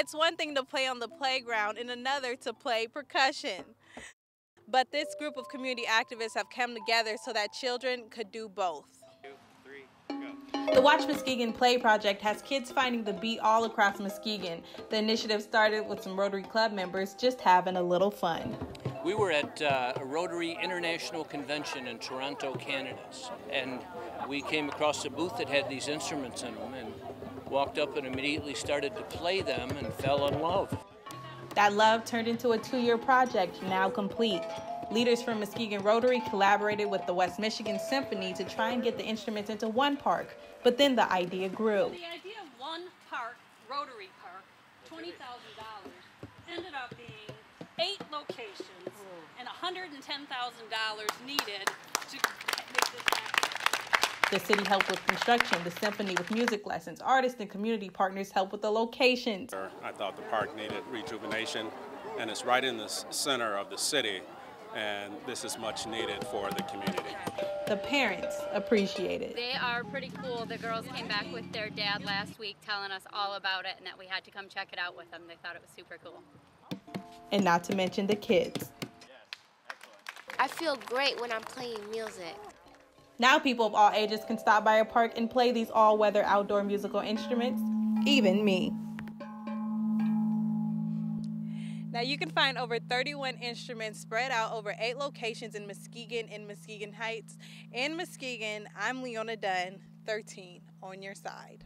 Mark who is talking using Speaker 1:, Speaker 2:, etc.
Speaker 1: It's one thing to play on the playground and another to play percussion. But this group of community activists have come together so that children could do both. The Watch Muskegon Play Project has kids finding the beat all across Muskegon. The initiative started with some Rotary Club members just having a little fun.
Speaker 2: We were at uh, a Rotary International Convention in Toronto, Canada, and we came across a booth that had these instruments in them and walked up and immediately started to play them and fell in love.
Speaker 1: That love turned into a two-year project, now complete. Leaders from Muskegon Rotary collaborated with the West Michigan Symphony to try and get the instruments into one park, but then the idea grew.
Speaker 3: The idea of one park, Rotary Park, $20,000, ended up being eight locations and $110,000 needed to make this happen.
Speaker 1: The city helped with construction, the symphony with music lessons, artists and community partners helped with the locations.
Speaker 4: I thought the park needed rejuvenation, and it's right in the center of the city, and this is much needed for the community.
Speaker 1: The parents appreciate it.
Speaker 5: They are pretty cool. The girls came back with their dad last week telling us all about it and that we had to come check it out with them. They thought it was super cool.
Speaker 1: And not to mention the kids.
Speaker 6: I feel great when I'm playing music.
Speaker 1: Now people of all ages can stop by a park and play these all-weather outdoor musical instruments, even me. Now you can find over 31 instruments spread out over eight locations in Muskegon and Muskegon Heights. In Muskegon, I'm Leona Dunn, 13, on your side.